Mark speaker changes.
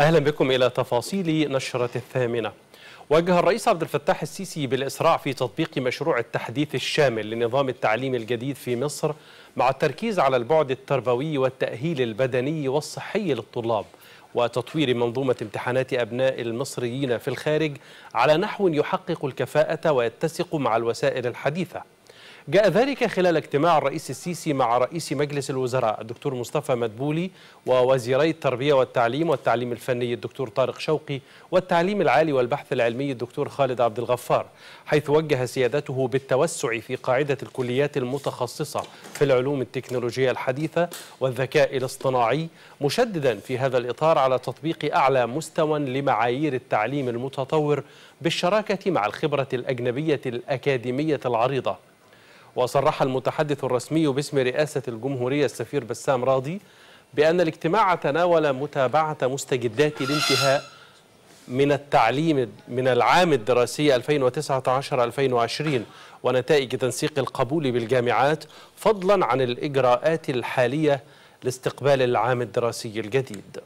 Speaker 1: أهلا بكم إلى تفاصيل نشرة الثامنة. وجه الرئيس عبد الفتاح السيسي بالإسراع في تطبيق مشروع التحديث الشامل لنظام التعليم الجديد في مصر مع التركيز على البعد التربوي والتأهيل البدني والصحي للطلاب وتطوير منظومة امتحانات أبناء المصريين في الخارج على نحو يحقق الكفاءة ويتسق مع الوسائل الحديثة. جاء ذلك خلال اجتماع الرئيس السيسي مع رئيس مجلس الوزراء الدكتور مصطفى مدبولي ووزيري التربية والتعليم والتعليم الفني الدكتور طارق شوقي والتعليم العالي والبحث العلمي الدكتور خالد عبد الغفار حيث وجه سيادته بالتوسع في قاعدة الكليات المتخصصة في العلوم التكنولوجية الحديثة والذكاء الاصطناعي مشددا في هذا الإطار على تطبيق أعلى مستوى لمعايير التعليم المتطور بالشراكة مع الخبرة الأجنبية الأكاديمية العريضة. وصرح المتحدث الرسمي باسم رئاسة الجمهورية السفير بسام راضي بأن الاجتماع تناول متابعة مستجدات الانتهاء من التعليم من العام الدراسي 2019-2020 ونتائج تنسيق القبول بالجامعات فضلا عن الإجراءات الحالية لاستقبال العام الدراسي الجديد.